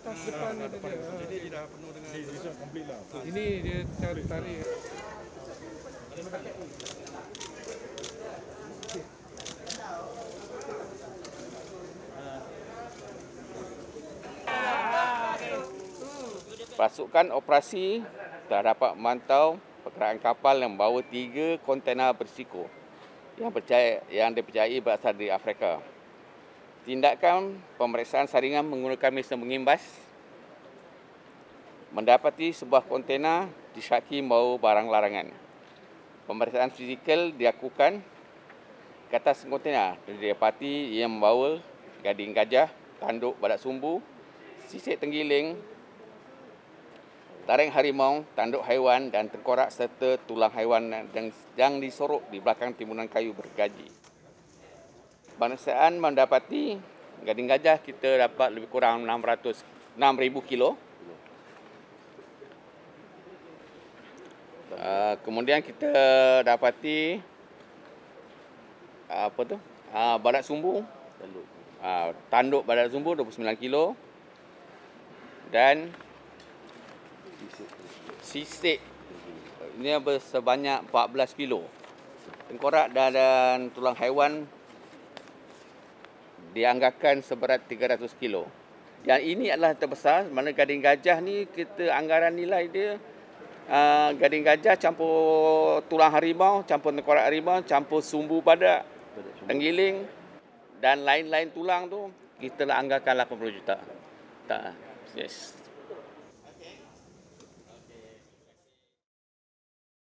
tas depan ni dia. Jadi dia dah penuh dengan This is complete lah. Ini dia tarik tarik. Pasukan operasi telah dapat memantau pergerakan kapal yang membawa tiga kontena bersiko yang, percaya, yang dipercayai berasal dari Afrika. Tindakan pemeriksaan saringan menggunakan mesin mengimbas mendapati sebuah kontena disyaki membawa barang larangan. Pemeriksaan fizikal dilakukan ke atas kontena dan didapati ia membawa gading gajah, tanduk badak sumbu, sisik tenggiling, taring harimau, tanduk haiwan dan tengkorak serta tulang haiwan yang, yang disorok di belakang timbunan kayu bergaji. Bangsaan mendapati gading gajah kita dapat lebih kurang 600 6,000 kilo. Uh, kemudian kita dapati uh, apa tu? Uh, badak sumbu. Tanduk. Uh, tanduk badak sumbu 29 kilo. Dan sisik ini sebanyak 14 kilo. Tengkorak dan, dan tulang haiwan dianggarkan seberat 300 kilo. Yang ini adalah terbesar, mana gading gajah ni kita anggaran nilai dia uh, gading gajah campur tulang harimau, campur tengkorak harimau, campur sumbu badak, tenggiling dan lain-lain tulang tu kita lah anggarkan 80 juta. Tak. Yes.